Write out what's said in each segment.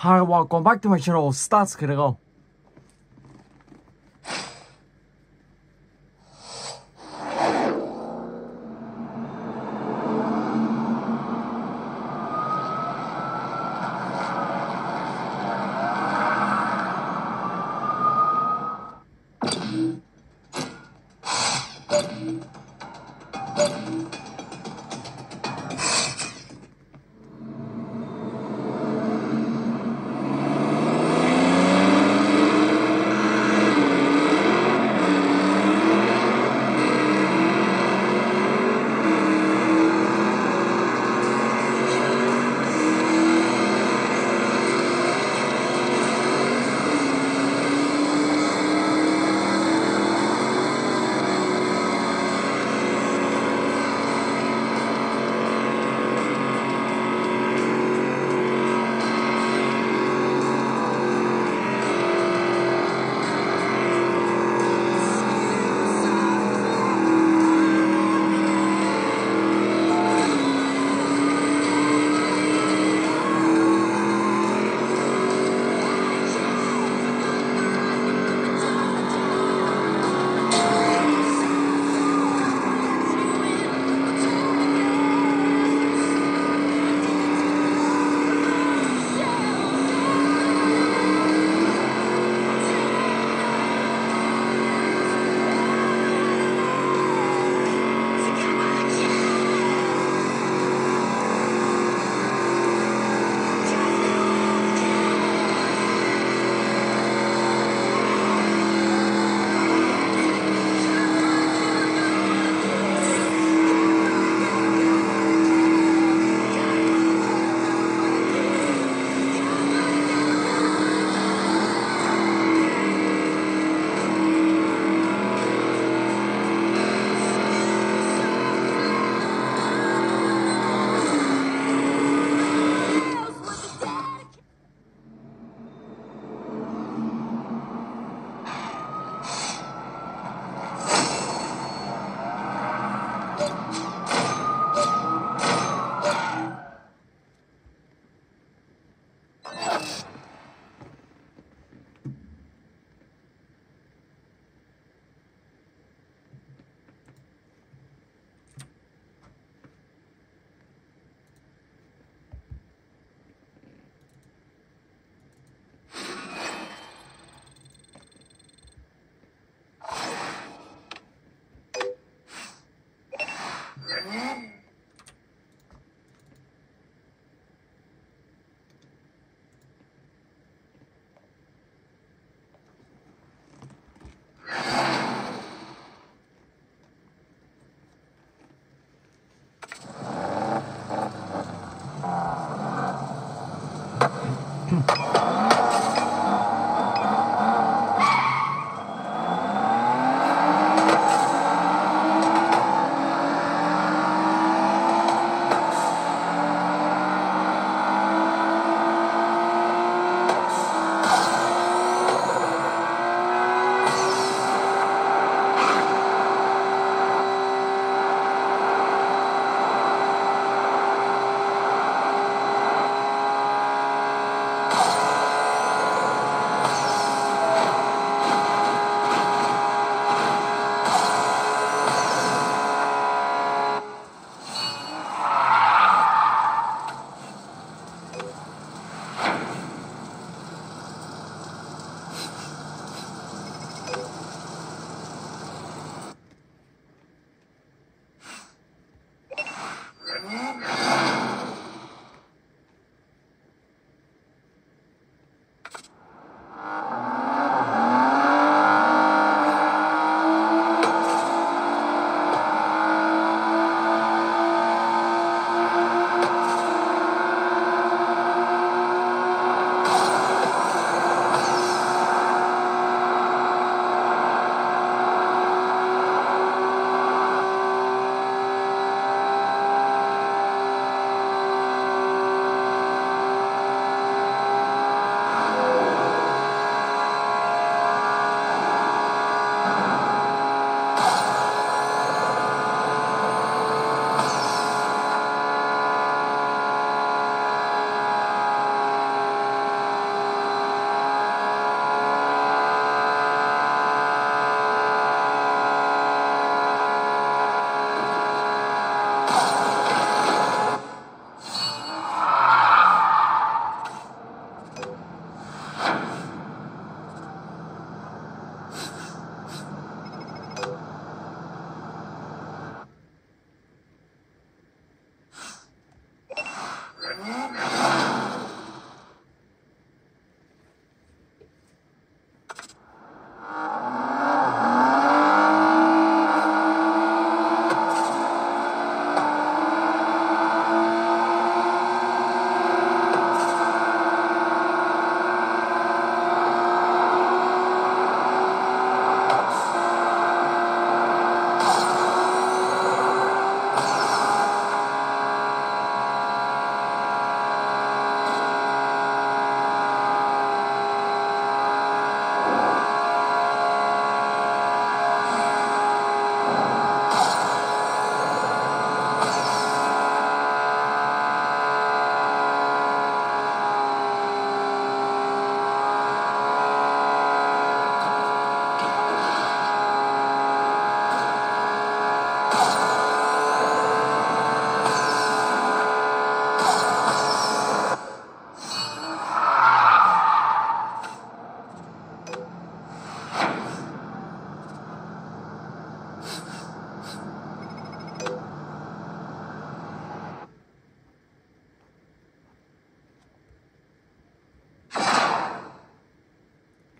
Hi, welcome back to my channel, Starts Critical.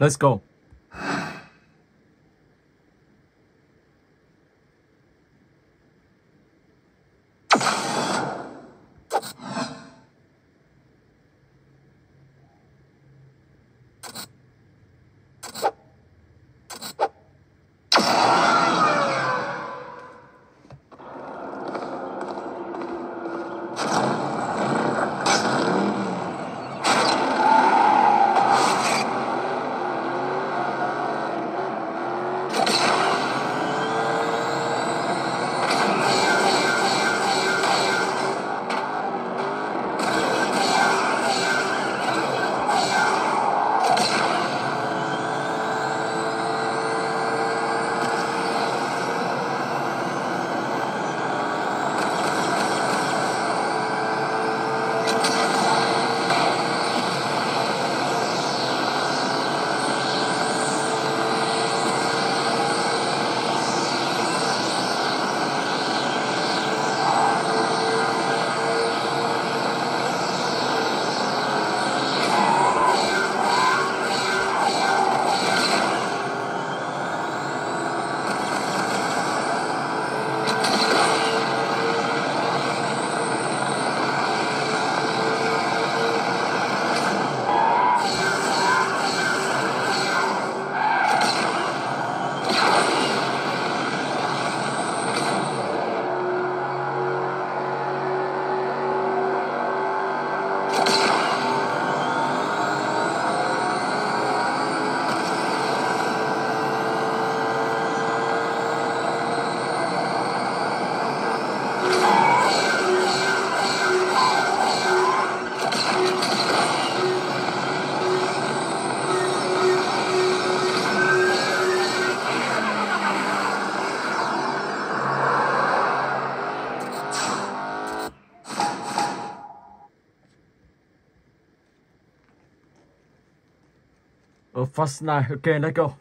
Let's go. Oh, first night. Okay, let's go.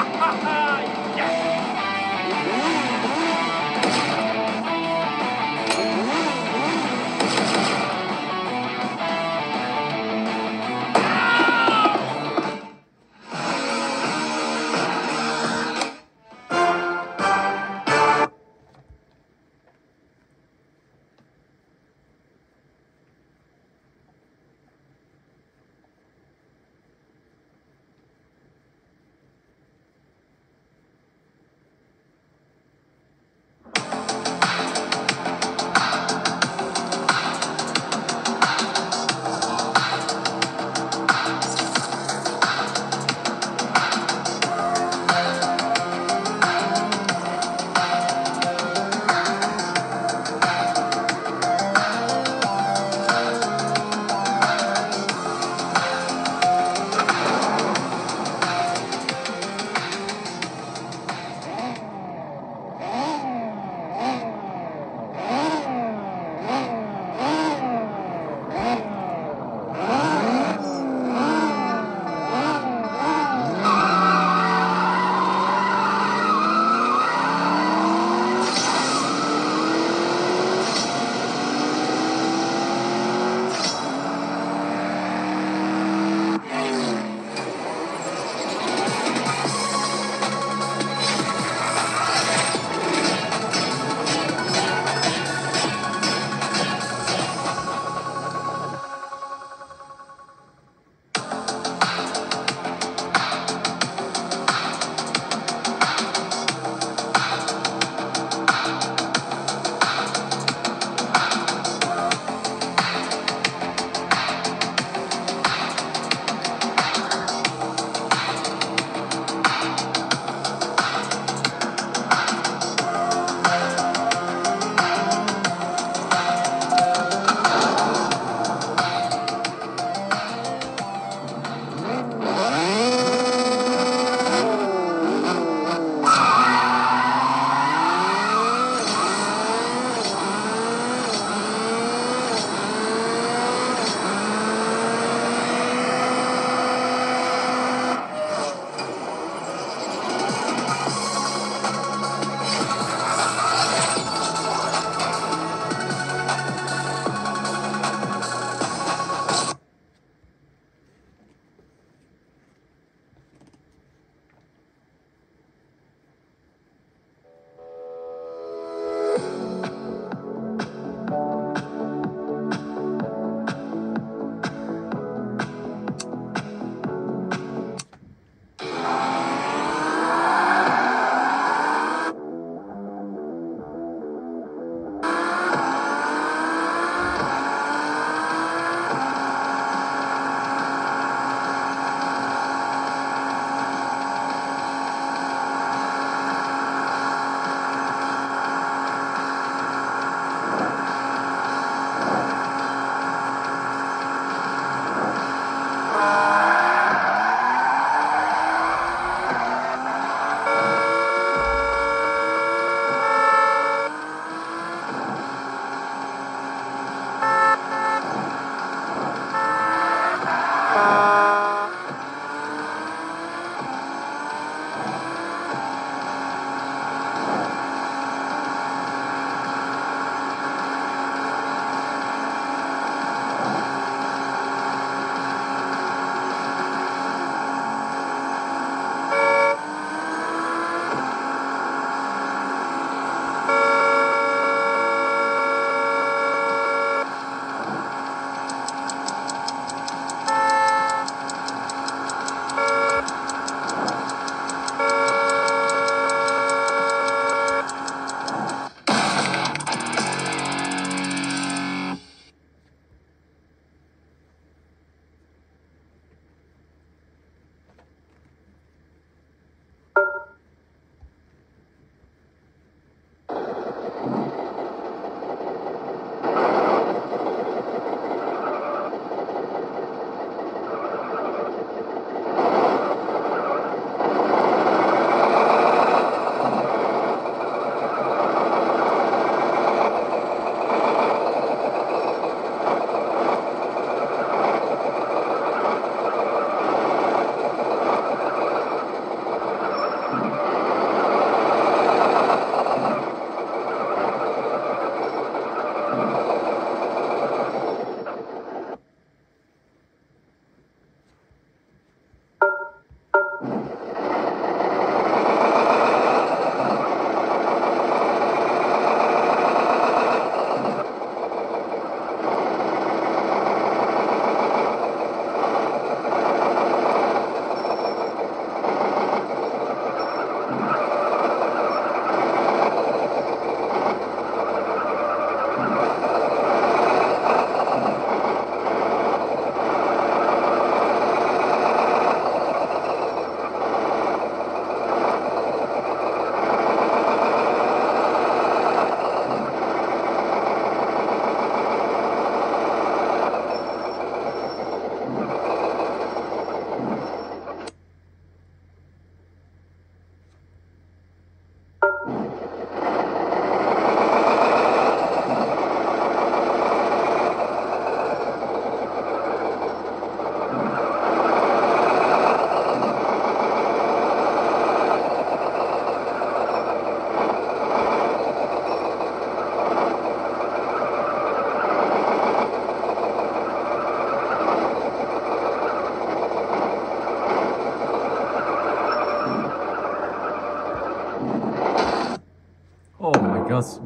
Ha ha ha!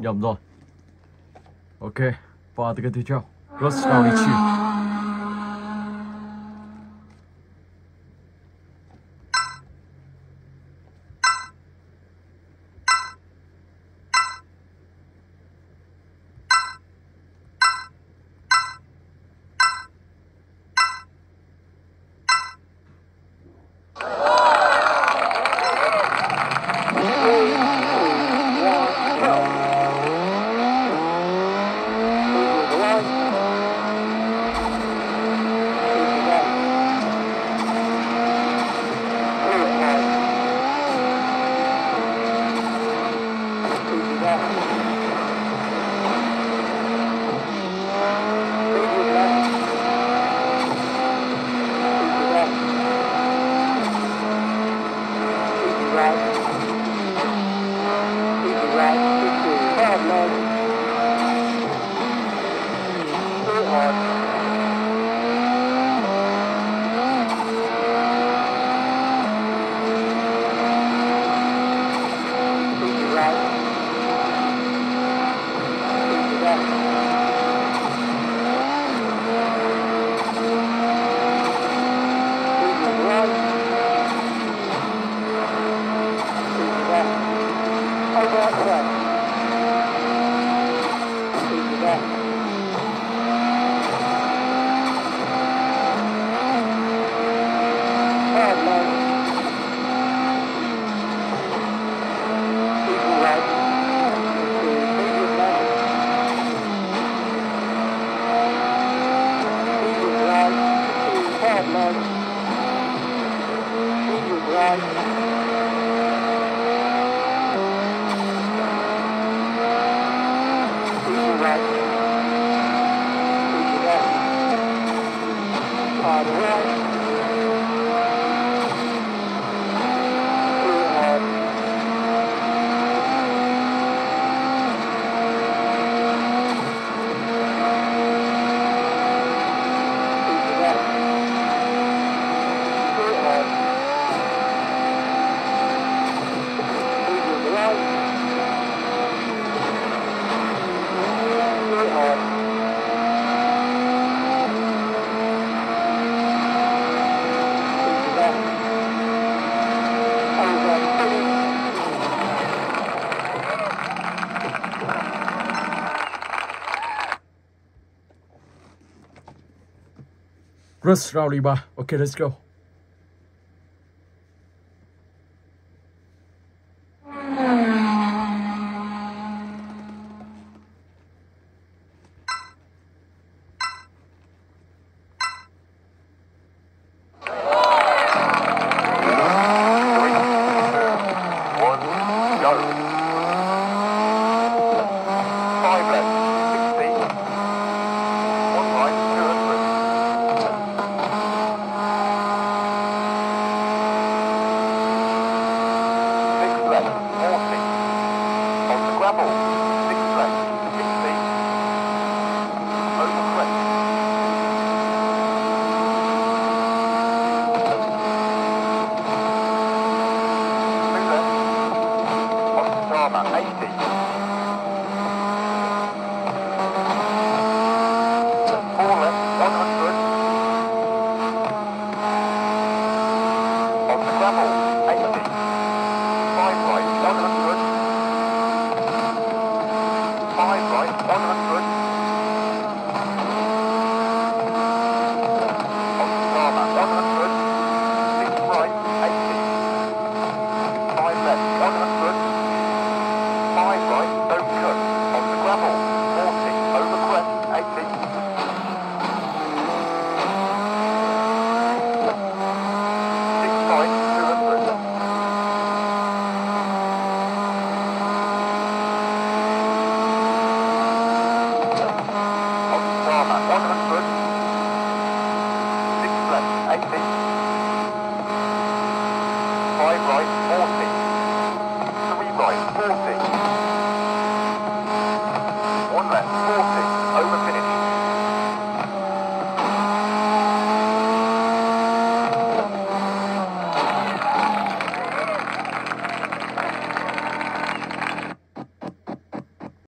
要不走 ok 把这个推掉我是让你去。Chi. Rush Rally ba. Okay, let's go.